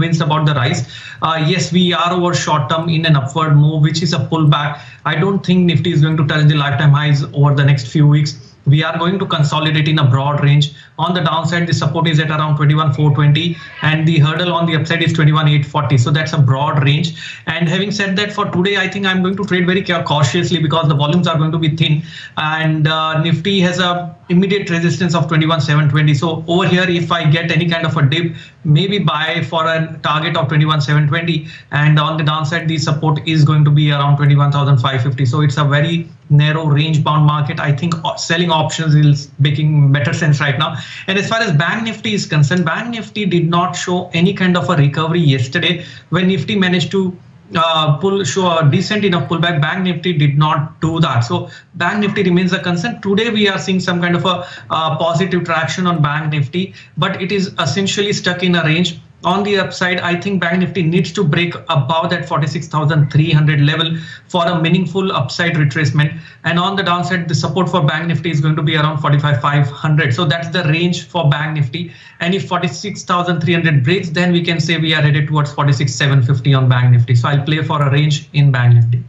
convinced about the rise. Uh, yes, we are over short term in an upward move, which is a pullback. I don't think Nifty is going to touch the lifetime highs over the next few weeks we are going to consolidate in a broad range. On the downside, the support is at around 21,420 and the hurdle on the upside is 21,840. So that's a broad range. And having said that, for today, I think I'm going to trade very cautiously because the volumes are going to be thin and uh, Nifty has a immediate resistance of 21,720. So over here, if I get any kind of a dip, maybe buy for a target of 21,720 and on the downside, the support is going to be around 21,550. So it's a very narrow range bound market. I think uh, selling options is making better sense right now. And as far as Bank Nifty is concerned, Bank Nifty did not show any kind of a recovery yesterday when Nifty managed to uh, pull show a decent enough pullback. Bank Nifty did not do that. So Bank Nifty remains a concern. Today we are seeing some kind of a uh, positive traction on Bank Nifty, but it is essentially stuck in a range on the upside, I think Bank Nifty needs to break above that 46,300 level for a meaningful upside retracement. And on the downside, the support for Bank Nifty is going to be around 45,500. So that's the range for Bank Nifty. And if 46,300 breaks, then we can say we are headed towards 46,750 on Bank Nifty. So I'll play for a range in Bank Nifty.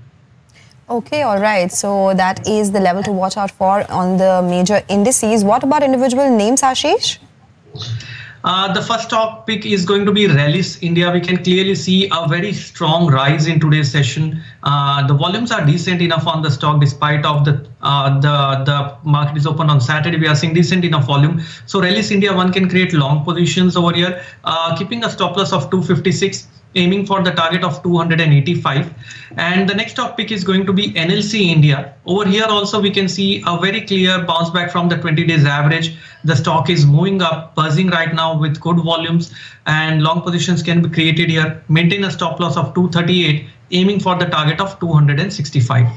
Okay, all right. So that is the level to watch out for on the major indices. What about individual names, Ashish? Uh, the first topic is going to be Rallis India. We can clearly see a very strong rise in today's session. Uh, the volumes are decent enough on the stock despite of the uh, the the market is open on Saturday. We are seeing decent enough volume. So Rallis India, one can create long positions over here, uh, keeping a stop loss of 256 aiming for the target of 285 and the next topic is going to be nlc india. Over here also we can see a very clear bounce back from the 20 days average. The stock is moving up buzzing right now with good volumes and long positions can be created here. Maintain a stop loss of 238 aiming for the target of 265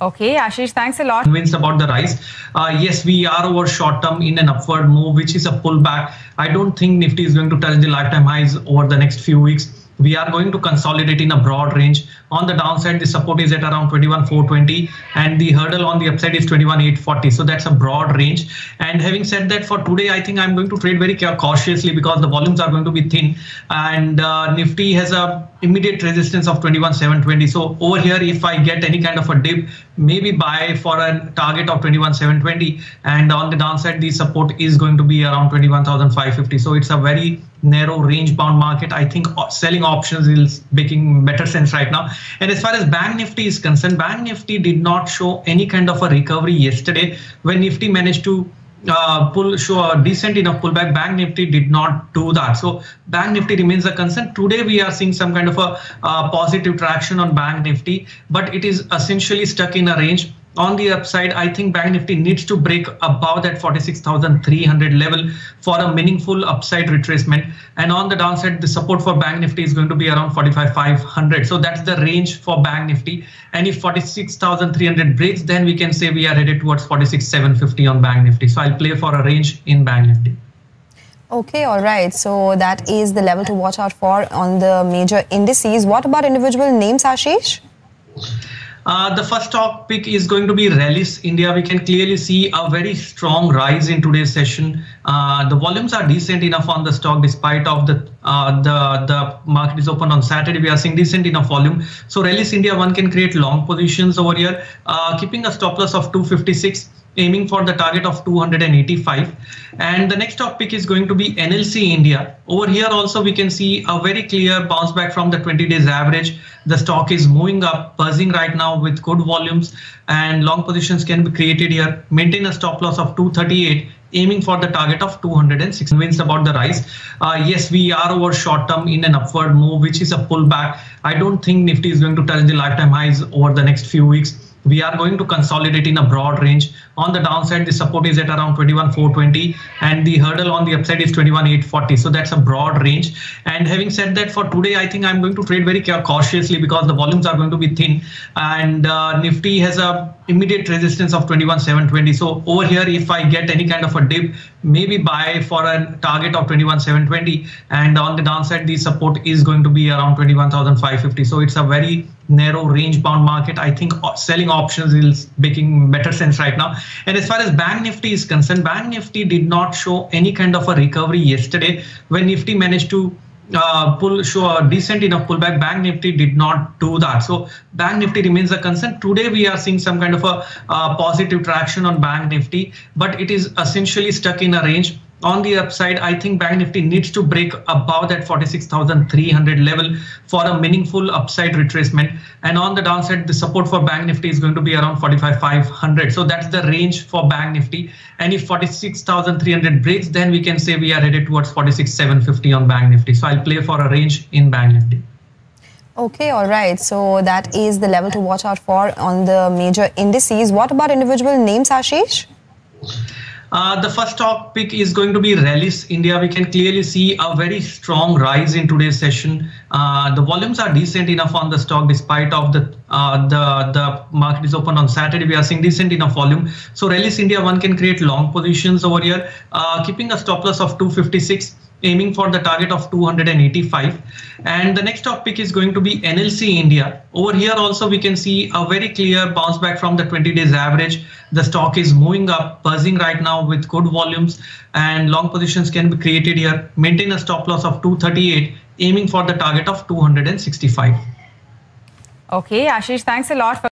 Okay, Ashish, thanks a lot. Convinced about the rise. Uh, yes, we are over short term in an upward move, which is a pullback. I don't think Nifty is going to touch the lifetime highs over the next few weeks we are going to consolidate in a broad range. On the downside, the support is at around 21,420 and the hurdle on the upside is 21,840. So that's a broad range. And having said that, for today, I think I'm going to trade very cautiously because the volumes are going to be thin and uh, Nifty has a immediate resistance of 21,720. So over here, if I get any kind of a dip, maybe buy for a target of 21,720 and on the downside, the support is going to be around 21,550. So it's a very narrow range bound market. I think uh, selling options is making better sense right now. And as far as Bank Nifty is concerned, Bank Nifty did not show any kind of a recovery yesterday when Nifty managed to uh, pull show a decent enough pullback. Bank Nifty did not do that. So Bank Nifty remains a concern. Today we are seeing some kind of a uh, positive traction on Bank Nifty, but it is essentially stuck in a range on the upside, I think Bank Nifty needs to break above that 46,300 level for a meaningful upside retracement. And on the downside, the support for Bank Nifty is going to be around 45,500. So that's the range for Bank Nifty. And if 46,300 breaks, then we can say we are headed towards 46,750 on Bank Nifty. So I'll play for a range in Bank Nifty. Okay, all right. So that is the level to watch out for on the major indices. What about individual names, Ashish? Uh, the first topic is going to be Rallis India. We can clearly see a very strong rise in today's session. Uh, the volumes are decent enough on the stock despite of the uh, the the market is open on Saturday. We are seeing decent enough volume. So Rallis India, one can create long positions over here, uh, keeping a stop loss of 256 aiming for the target of 285 and the next topic is going to be nlc india. Over here also we can see a very clear bounce back from the 20 days average. The stock is moving up buzzing right now with good volumes and long positions can be created here. Maintain a stop loss of 238 aiming for the target of 206 convinced about the rise. Uh, yes we are over short term in an upward move which is a pullback. I don't think nifty is going to touch the lifetime highs over the next few weeks we are going to consolidate in a broad range. On the downside, the support is at around 21,420 and the hurdle on the upside is 21,840. So that's a broad range. And having said that, for today, I think I'm going to trade very cautiously because the volumes are going to be thin and uh, Nifty has a immediate resistance of 21,720. So over here, if I get any kind of a dip, maybe buy for a target of 21,720 and on the downside, the support is going to be around 21,550. So it's a very narrow range bound market. I think selling options is making better sense right now. And as far as Bank Nifty is concerned, Bank Nifty did not show any kind of a recovery yesterday when Nifty managed to uh, pull show a decent enough pullback. Bank Nifty did not do that. So Bank Nifty remains a concern. Today we are seeing some kind of a uh, positive traction on Bank Nifty, but it is essentially stuck in a range on the upside, I think Bank Nifty needs to break above that 46,300 level for a meaningful upside retracement. And on the downside, the support for Bank Nifty is going to be around 45,500. So that's the range for Bank Nifty. And if 46,300 breaks, then we can say we are headed towards 46,750 on Bank Nifty. So I'll play for a range in Bank Nifty. Okay, all right. So that is the level to watch out for on the major indices. What about individual names, Ashish? Uh, the first stock pick is going to be Rallis India. We can clearly see a very strong rise in today's session. Uh, the volumes are decent enough on the stock despite of the uh, the the market is open on Saturday. We are seeing decent enough volume. So Rallis India, one can create long positions over here, uh, keeping a stop loss of 256 aiming for the target of 285 and the next top pick is going to be nlc india. Over here also we can see a very clear bounce back from the 20 days average. The stock is moving up buzzing right now with good volumes and long positions can be created here. Maintain a stop loss of 238 aiming for the target of 265 okay ashish thanks a lot for